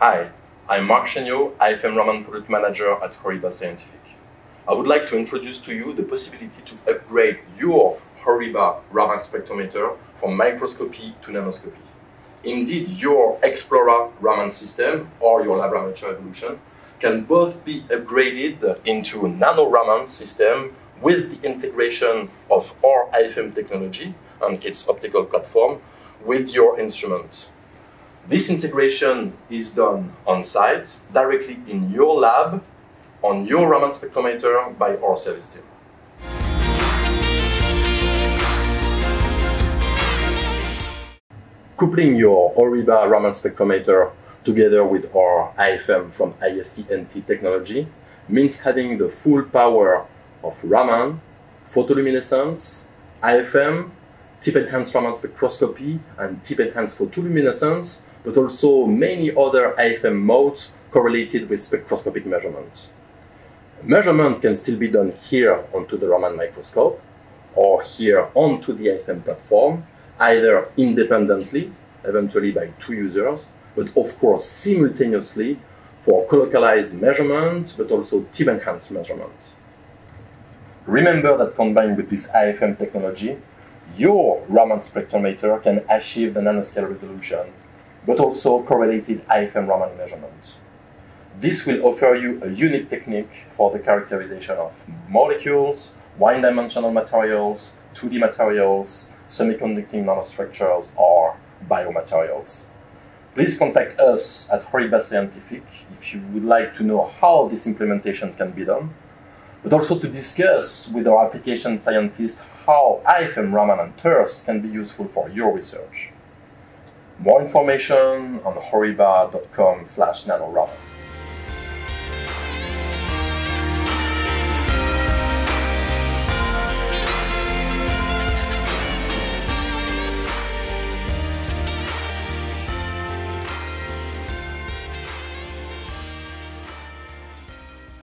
Hi, I'm Marc Chaigneau, AFM Raman Product Manager at Horiba Scientific. I would like to introduce to you the possibility to upgrade your Horiba Raman spectrometer from microscopy to nanoscopy. Indeed, your XploRA Raman system or your LabRAM Evolution can both be upgraded into a nano Raman system with the integration of our AFM technology and its optical platform with your instrument. This integration is done on site, directly in your lab, on your Raman spectrometer by our service team. Coupling your Horiba Raman spectrometer together with our AFM from IST-NT technology means having the full power of Raman, photoluminescence, AFM, tip-enhanced Raman spectroscopy, and tip-enhanced photoluminescence, but also many other AFM modes correlated with spectroscopic measurements. Measurement can still be done here onto the Raman microscope or here onto the AFM platform, either independently, eventually by two users, but of course simultaneously for colocalized measurements, but also tip-enhanced measurements. Remember that combined with this AFM technology, your Raman spectrometer can achieve the nanoscale resolution, but also correlated AFM Raman measurements. This will offer you a unique technique for the characterization of molecules, one-dimensional materials, 2D materials, semiconducting nanostructures, or biomaterials. Please contact us at Horiba Scientific if you would like to know how this implementation can be done but also to discuss with our application scientists how AFM Raman and TERS can be useful for your research. More information on horiba.com slash nanoraman.